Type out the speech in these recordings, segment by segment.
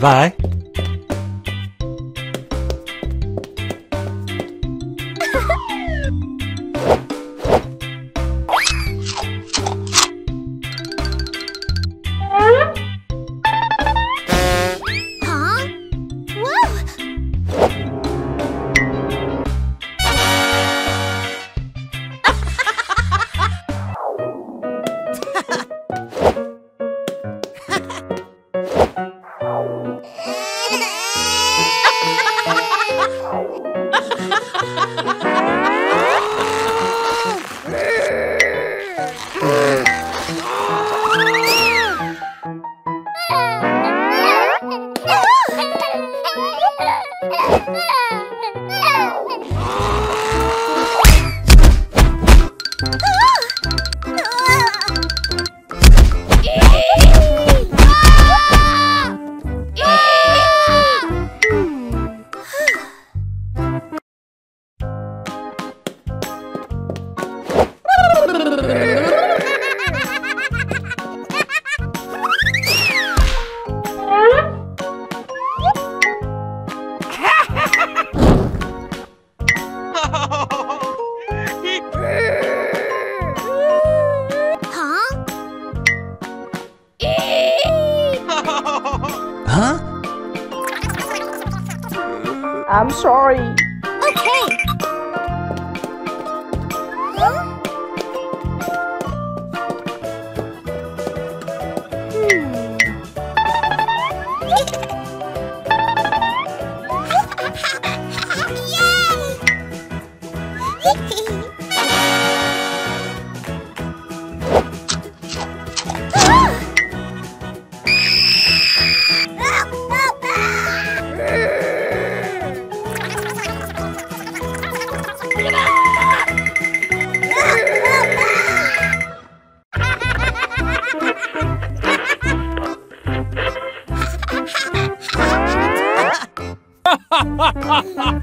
拜 Okay. Huh? ハハハハ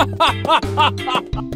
Aha! Whoa! Huh? Huh? Huh?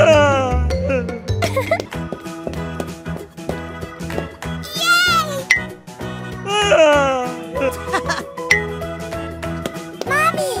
Mommy!